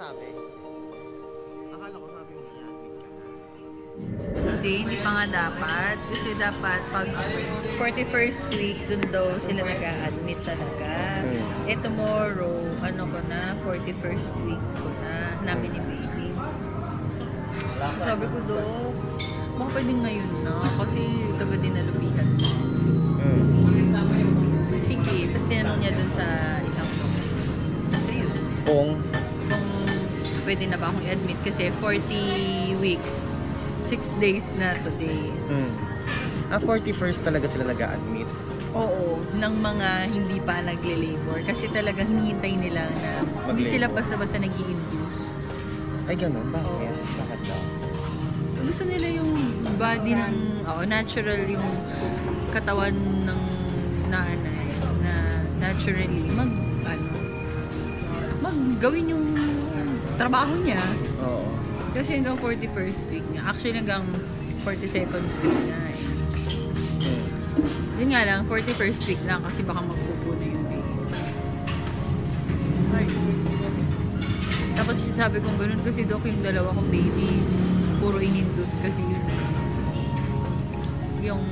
sabi? Akala ko sabi mo na. Hindi, hindi pa nga dapat. Kasi dapat pag 41st week, dun daw sila nag-a-admit talaga. Hmm. Eh tomorrow, ano ko na, 41st week ko na, namin ni baby. Sabi ko, Dok, baka pwedeng ngayon na, kasi taga dinalupihan ko. Hmm. Sige, tapos tinanong niya dun sa isang doktor. So yun, Kung, kung pwede na ba akong i-admit kasi 40 weeks, 6 days na today. hmm. Ah, 41st talaga sila nag-a-admit. Oo, ng mga hindi pa nagle-labor. Kasi talagang hinihintay nila na hindi sila basta-basta nag induce Ay, ganun. Bakit? Oo. Bakit daw? Gusto nila yung body ng, oo, natural yung katawan ng nanay na naturally mag, ano, maggawin yung trabaho niya. Oo. Kasi hanggang 41st week niya. Actually hanggang 42nd week na eh. Yun nga lang, 41st week lang kasi baka magpupo na yung baby. Tapos sabi kong ganun kasi Dok, yung dalawa kong baby, puro inindus kasi yun. eh. Yung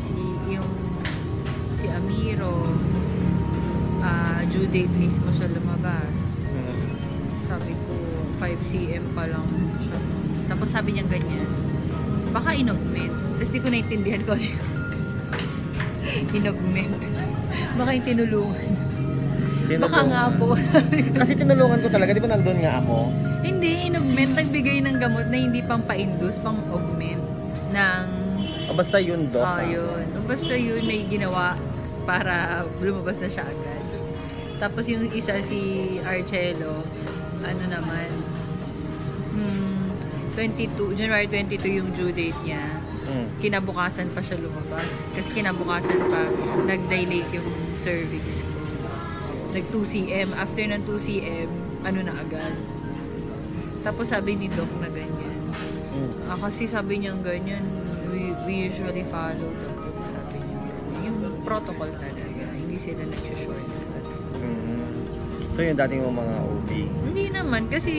si yung si Amiro, ah due date mismo siya lumabas. Cm pa lang siya. Tapos sabi niya ganyan, baka inaugment. Tapos di ko naintindihan ko ano yun. inaugment. Baka yung tinulungan. Baka Tinulungan. nga po. Kasi tinulungan ko talaga. Di ba nandun nga ako? hindi, inaugment. Nagbigay ng gamot na hindi pang pa-induce, pang augment ng O basta yun, Doc. Ah. yun. Basta yun, may ginawa para lumabas na siya agad. Tapos yung isa si Arcelo, ano naman, 22, January 22 yung due date niya. Hmm. Kinabukasan pa siya lumabas. Kasi kinabukasan pa, nag-dilate yung cervix ko. Nag 2 cm. After ng 2 cm, ano na agad. Tapos sabi ni Doc na ganyan. Hmm. Ah, kasi sabi niya ganyan, we, we usually follow the sabi niya. Yung protocol talaga, hindi sila nag-shortcut. So yung dating mo mga OB. Hindi naman, kasi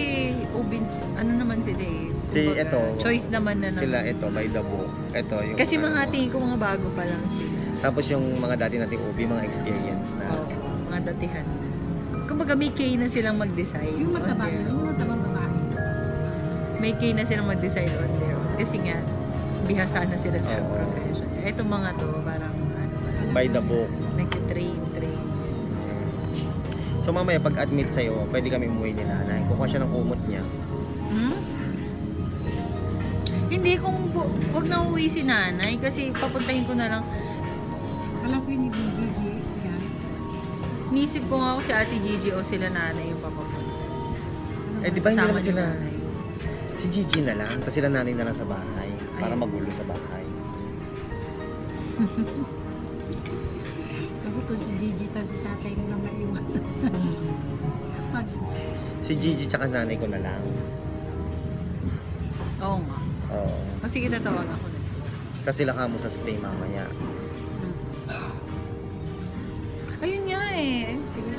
ubin, ano naman sila eh. Si Kumbaga, eto, Choice naman na Sila naman. ito, by the book. Ito yung... Kasi ano, mga tingin ko mga bago pa lang sila. Tapos yung mga dati nating OB, mga experience na. Oo, mga datihan. Kumbaga may K na silang mag-decide. Yung on mataba their yun, own. yung matabang babae. May K na silang mag-decide on their own. Kasi nga, bihasa na sila sa Oo. profession. Etong mga to, parang ano, By the book. nag-train, train. So mamaya pag admit sa'yo, pwede kami umuwi ni nanay. Kukuha siya ng kumot niya. Hmm? Hindi, kung bu- wag na uwi si nanay kasi papuntahin ko na lang. Alam ko yung ni Gigi. Yan. Nisip ko nga ako si Ate Gigi o sila nanay yung papapunta. Eh di ba hindi Kasama naman ni sila... nanay. Si Gigi na lang. Tapos sila nanay na lang sa bahay. Para magulo sa bahay. Kasi kung si Gigi si tatay mo na maiwan. Pag Si Gigi tsaka nanay ko na lang. Oo nga. Oo. O sige, tatawag ako na sila. Kasi sila kamo sa stay mamaya. Ayun nga eh. Sige.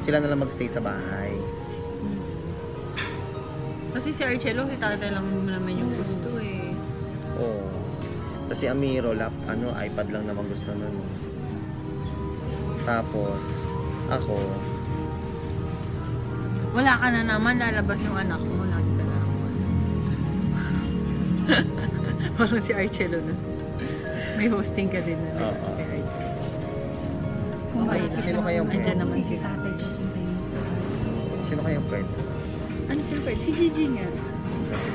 Sila na lang magstay sa bahay. Kasi si Arcelo, si tatay lang naman yung gusto eh. Oo. Kasi Amiro, lap, ano, iPad lang naman gusto nun. Tapos, ako, Wala ka na naman, lalabas yung anak mo. Lagi ka na ako. Parang si Arcelo na. May hosting ka din na. Oo. kay Arcelo. kung Okay lang. Sino kaya ang Andyan naman si tatay ko sino kayang pwede? Ano sino pwede? Si Gigi nga. Kasi,